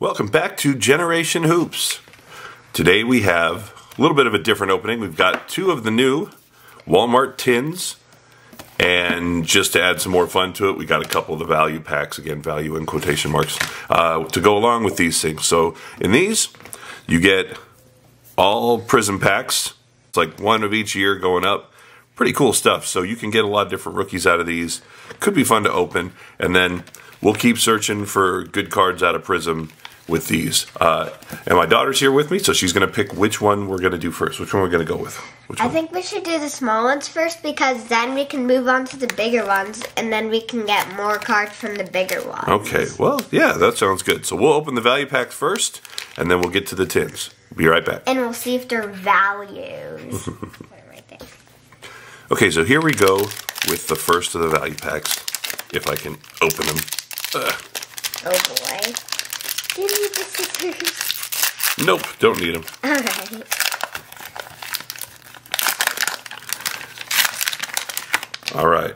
Welcome back to Generation Hoops. Today we have a little bit of a different opening. We've got two of the new Walmart tins, and just to add some more fun to it, we got a couple of the value packs, again, value in quotation marks, uh, to go along with these things. So in these, you get all Prizm packs. It's like one of each year going up. Pretty cool stuff. So you can get a lot of different rookies out of these. Could be fun to open. And then we'll keep searching for good cards out of Prizm with these. Uh, and my daughter's here with me, so she's going to pick which one we're going to do first. Which one we're going to go with? Which I think we should do the small ones first because then we can move on to the bigger ones and then we can get more cards from the bigger ones. Okay, well, yeah, that sounds good. So we'll open the value packs first, and then we'll get to the tins. Be right back. And we'll see if they're values. Right. Okay, so here we go with the first of the value packs. If I can open them. Ugh. Oh boy. Do you need the scissors? Nope, don't need them. Alright. All right,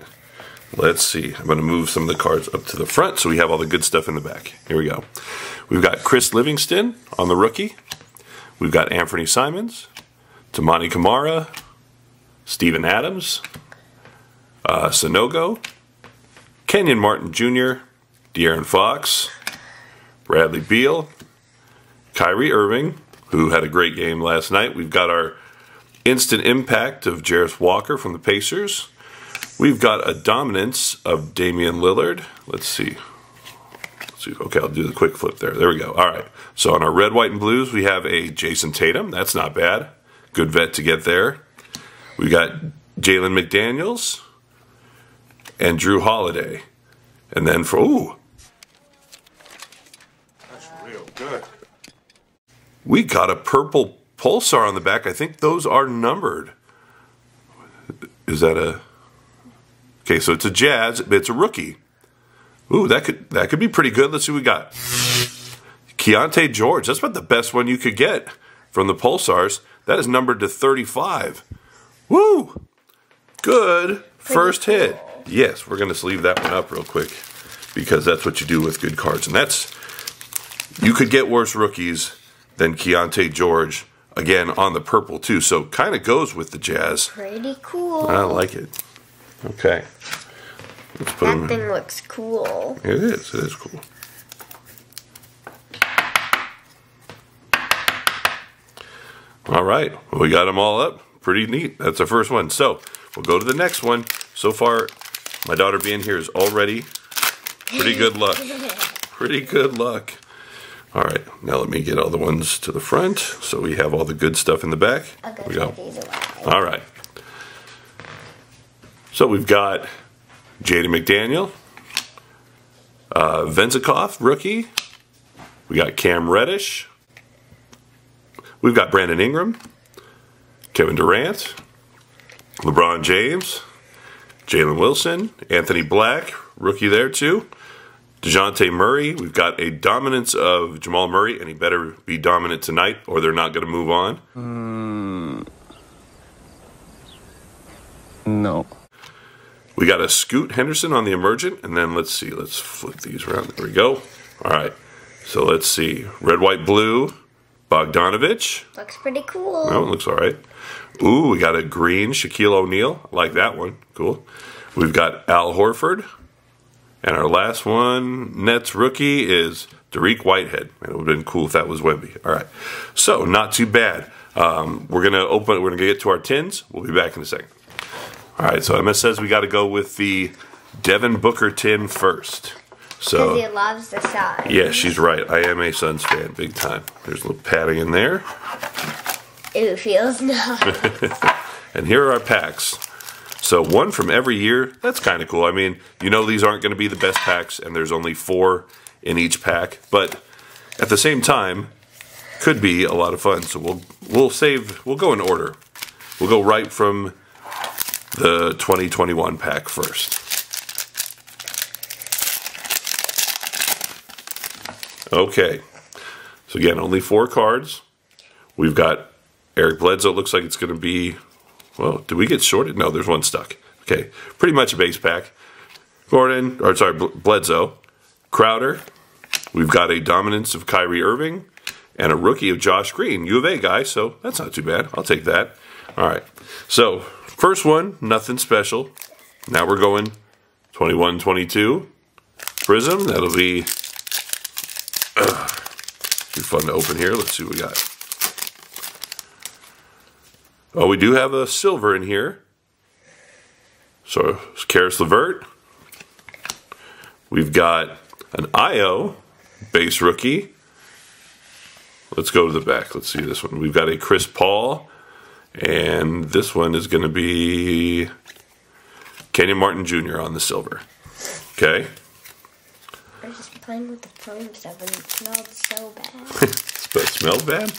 let's see. I'm going to move some of the cards up to the front so we have all the good stuff in the back. Here we go. We've got Chris Livingston on the rookie. We've got Anthony Simons, Toumani Camara, Steven Adams, uh, Sonogo, Kenyon Martin Jr., De'Aaron Fox, Bradley Beal, Kyrie Irving, who had a great game last night. We've got our instant impact of Jarace Walker from the Pacers. We've got a dominance of Damian Lillard. Let's see. Let's see. Okay, I'll do the quick flip there. There we go. All right. So on our red, white, and blues, we have a Jayson Tatum. That's not bad. Good vet to get there. We got Jalen McDaniels and Jrue Holiday. And then for ooh, That's real good. we got a purple pulsar on the back. I think those are numbered. Is that a Okay, so it's a Jazz, but it's a rookie. Ooh, that could that could be pretty good. Let's see what we got. Keyonte George. That's about the best one you could get from the Pulsars. That is numbered to 35. Woo! Good first hit. Yes, we're going to sleeve that one up real quick because that's what you do with good cards. And that's, you could get worse rookies than Keyonte George, again, on the purple too. So kind of goes with the Jazz. Pretty cool. I like it. Okay. Let's put that thing looks cool. It is. It is cool. All right. Well, we got them all up. Pretty neat. That's the first one. So we'll go to the next one. So far, my daughter being here is already pretty good luck. Pretty good luck. All right. Now let me get all the ones to the front so we have all the good stuff in the back. Go we go. All right. So we've got Jaden McDaniel, uh, Venzikov, rookie. We got Cam Reddish. We've got Brandon Ingram, Kevin Durant, LeBron James, Jalen Wilson, Anthony Black, rookie there too. Dejounte Murray. We've got a dominance of Jamal Murray, and he better be dominant tonight or they're not going to move on. Mm, no. We got a Scoot Henderson on the emergent, and then let's see, let's flip these around. There we go. All right. So let's see. Red, white, blue, Bogdanovich. Looks pretty cool. That one looks all right. Ooh, we got a green Shaquille O'Neal. I like that one. Cool. We've got Al Horford. And our last one, Nets rookie, is Dariq Whitehead. Man, it would have been cool if that was Wemby. All right. So, not too bad. Um, we're going to open, we're going to get to our tins. We'll be back in a second. All right. So, MS says we got to go with the Devin Booker tin first. Because So, he loves the sun. yeah, she's right. I am a Suns fan, big time. There's a little padding in there. It feels nice. And here are our packs. So one from every year. That's kind of cool. I mean, you know these aren't going to be the best packs, and there's only four in each pack, but at the same time, could be a lot of fun. So we'll we'll save. We'll go in order. We'll go right from the 2021 pack first. Okay. So again, only four cards. We've got Eric Bledsoe. Looks like it's going to be. Well, did we get shorted? No, there's one stuck. Okay, pretty much a base pack. Gordon, or sorry, Bledsoe, Crowder, We've got a dominance of Kyrie Irving and a rookie of Josh Green, U of A guy, so that's not too bad. I'll take that. All right. So, first one, nothing special. Now we're going 21 22. Prizm, that'll be, uh, be fun to open here. Let's see what we got. Oh, we do have a silver in here. So, Caris LeVert. We've got an Ayo base rookie. Let's go to the back. Let's see this one. We've got a Chris Paul. And this one is going to be Kenyon Martin Jr. on the silver. Okay. I was just playing with the foam stuff and it smelled so bad. but it smells bad.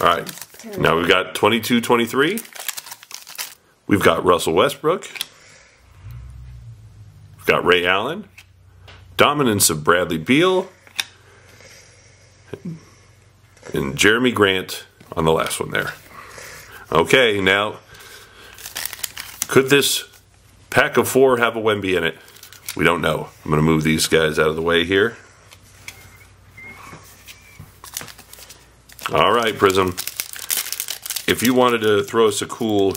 All right. Now we've got 22 23. We've got Russell Westbrook. We've got Ray Allen. Dominance of Bradley Beal. And Jerami Grant on the last one there. Okay, now, could this pack of four have a Wemby in it? We don't know. I'm going to move these guys out of the way here. All right, Prizm. If you wanted to throw us a cool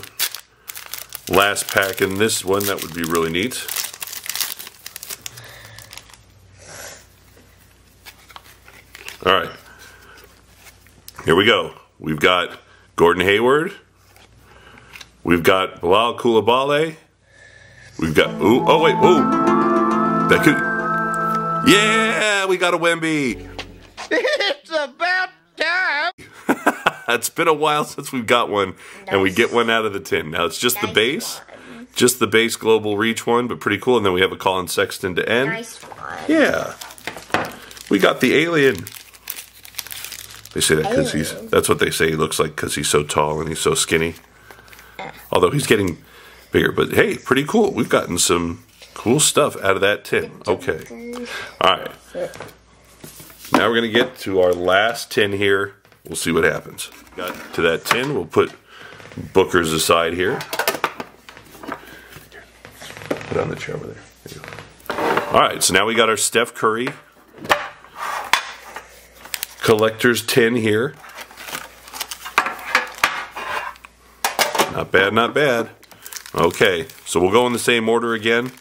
last pack in this one, that would be really neat. All right. Here we go. We've got Gordon Hayward. We've got Bilal Coulibaly. We've got ooh oh wait ooh that could yeah we got a Wemby. It's. it's been a while since we've got one, and we get one out of the tin. Now it's just the base, one. just the base global reach one, but pretty cool. And then we have a Collin Sexton to end. Nice one. Yeah, we got the alien. They say that because he's, that's what they say he looks like because he's so tall and he's so skinny. Although he's getting bigger, but hey, pretty cool. We've gotten some cool stuff out of that tin. Okay, all right. Now we're gonna get to our last tin here. We'll see what happens. Got to that tin. We'll put Booker's aside here. Put on the chair over there. There you go. All right, so now we got our Steph Curry collector's tin here. Not bad, not bad. Okay, so we'll go in the same order again,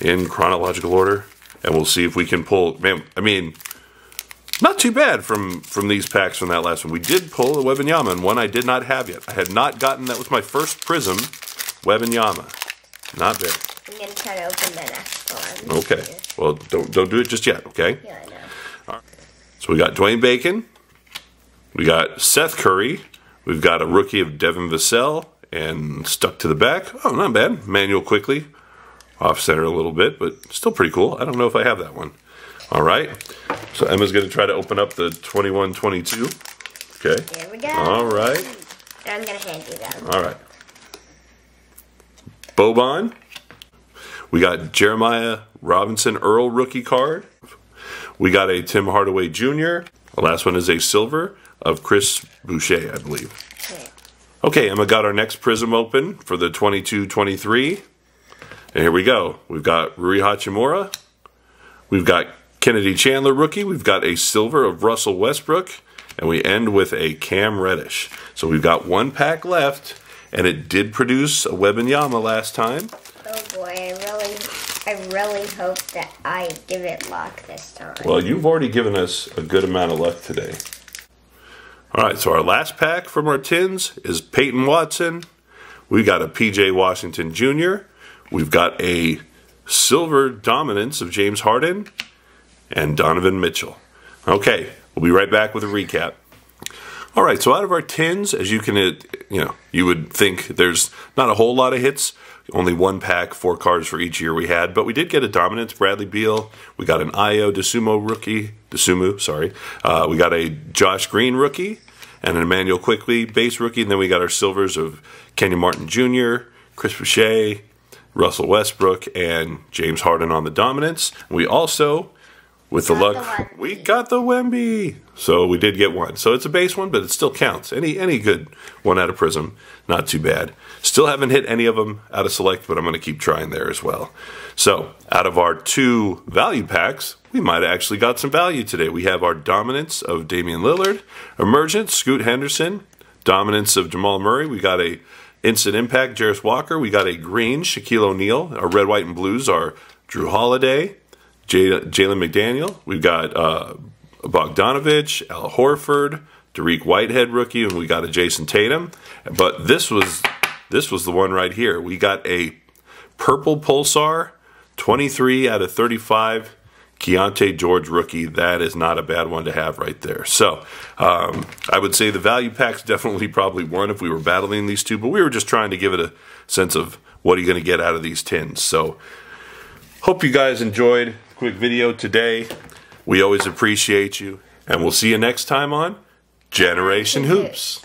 in chronological order, and we'll see if we can pull. Man, I mean, not too bad from from these packs from that last one. We did pull a Wembanyama, and one I did not have yet. I had not gotten that was my first Prizm Wembanyama. Not bad. I'm gonna try to open the next one. Okay, well don't don't do it just yet. Okay. Yeah, I know. So we got Dwayne Bacon, we got Seth Curry, we've got a rookie of Devin Vassell, and stuck to the back. Oh, not bad. Immanuel Quickley, off center a little bit, but still pretty cool. I don't know if I have that one. All right. So Emma's going to try to open up the 21 22. Okay. Here we go. All right. And I'm gonna hand you them. All right. Boban. We got Jeremiah Robinson Earl rookie card. We got a Tim Hardaway Jr. The last one is a silver of Chris Boucher, I believe. Here. Okay, Emma got our next Prizm open for the 22 23. And here we go. We've got Rui Hachimura. We've got Kennedy Chandler rookie. We've got a silver of Russell Westbrook. And we end with a Cam Reddish. So we've got one pack left. And it did produce a Wembanyama last time. Oh boy, I really, I really hope that I give it luck this time. Well, you've already given us a good amount of luck today. All right, so our last pack from our tins is Peyton Watson. We've got a PJ Washington Jr. We've got a silver dominance of James Harden and Donovan Mitchell. Okay, we'll be right back with a recap. All right, so out of our tins, as you can, uh, you know, you would think there's not a whole lot of hits. Only one pack, four cards for each year we had, but we did get a dominance Bradley Beal. We got an Ayo Dosunmu rookie, Dosunmu, sorry. Uh, we got a Josh Green rookie and an Immanuel Quickley base rookie, and then we got our silvers of Kenyon Martin Jr., Chris Boucher, Russell Westbrook, and James Harden on the dominance. We also with the luck, the we got the Wemby. So we did get one. So it's a base one, but it still counts. Any any good one out of Prizm, not too bad. Still haven't hit any of them out of Select, but I'm going to keep trying there as well. So out of our two value packs, we might have actually got some value today. We have our Dominance of Damian Lillard, Emergent, Scoot Henderson, Dominance of Jamal Murray. We got a Instant Impact, Jarace Walker. We got a green, Shaquille O'Neal. Our red, white, and blues are Jrue Holiday, Jalen McDaniel. We've got uh, Bogdanovich, Al Horford, Dariq Whitehead rookie, and we got a Jayson Tatum. But this was this was the one right here. We got a purple pulsar, 23 out of 35. Keyonte George rookie, that is not a bad one to have right there. So um, I would say the value packs definitely probably won if we were battling these two, but we were just trying to give it a sense of what are you going to get out of these tins. So hope you guys enjoyed quick video today. We always appreciate you, and we'll see you next time on Generation Hoops.